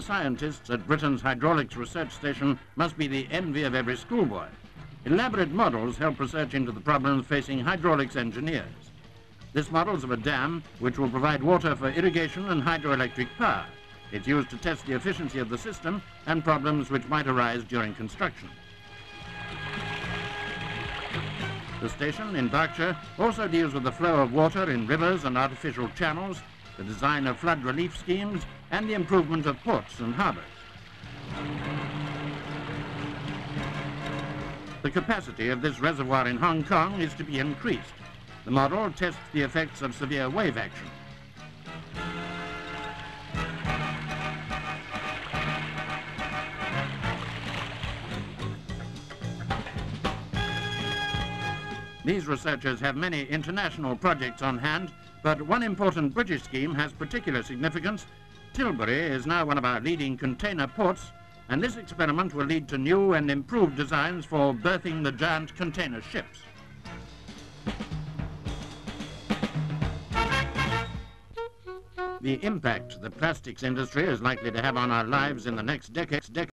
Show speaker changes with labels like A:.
A: scientists at Britain's Hydraulics Research Station must be the envy of every schoolboy. Elaborate models help research into the problems facing hydraulics engineers. This model's of a dam which will provide water for irrigation and hydroelectric power. It's used to test the efficiency of the system and problems which might arise during construction. The station in Berkshire also deals with the flow of water in rivers and artificial channels, the design of flood relief schemes, and the improvement of ports and harbours. The capacity of this reservoir in Hong Kong is to be increased. The model tests the effects of severe wave action. These researchers have many international projects on hand, but one important British scheme has particular significance. Tilbury is now one of our leading container ports, and this experiment will lead to new and improved designs for berthing the giant container ships. The impact the plastics industry is likely to have on our lives in the next decades